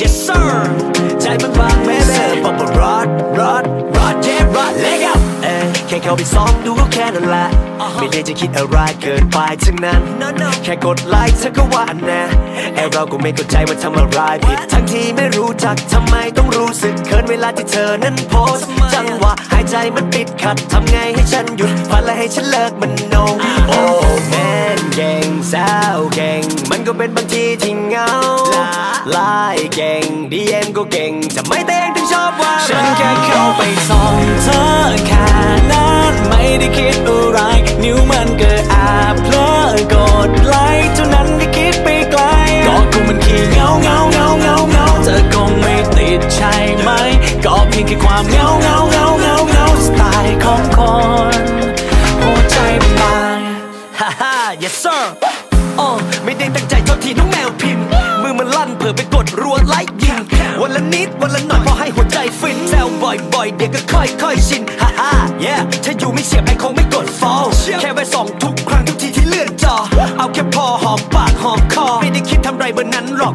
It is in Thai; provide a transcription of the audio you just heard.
yes sir ใจมันบางแม่เสิร์ฟบอกว่ารอดรอดรอดเย่รอดเล็กอะเอ้ยแค่เข้าไปซ้อมดูก็แค่นั้นแหละไม่ได้จะคิดอะไรเกินไปทั้งนั้น แค่กดไลค์เธอก็ว่านะไอเราก็ไม่เข้าใจว่าทำอะไรผิด ทั้งที่ไม่รู้จักทำไมต้องรู้สึกเขินเวลาที่เธอนั้นโพสต์จังหวะหายใจมันติดขัดทำไงให้ฉันหยุดฝันและให้ฉันเลิกมันโนโอ้แมนเก่งสาวเก่งมันก็เป็นบางทีที่เหงา ไลน์เก่งดีเอ็มก็เก่งทำไมตัวเองถึงชอบว่าฉันแค่เข้าไปส่องเธอแค่นั้นไม่ได้คิดอะไร นิ้วมันเกิดแอบเพลอกดไลค์เท่านั้นได้คิดไปไกลก็คงมันขี้เหงาเหงาเหงาเหงาเหงาเธอคงไม่ติดใช่ไหม ก็เพียงแค่ความเหงาเหงาเหงาเหงาเหงาสไตล์ของคนหัวใจเป็นบางฮ่าฮ่า yes sir อ๋อไม่ได้ตั้งใจโทษทีน้องแมวพิมพ์ รัวไลค์ยิง วันละนิดวันละหน่อยพอให้หัวใจฟินแซวบ่อยๆ เดี๋ยวก็ค่อยๆชิน ฮ่าฮ่า yeah ถ้าอยู่ไม่เสียบไอคงไม่กด fall แค่ไปส่องทุกครั้งทุกทีที่เลื่อนจอ เอาแค่พอหอมปากหอมคอ ไม่ได้คิดทำไรเบอร์นั้นหรอก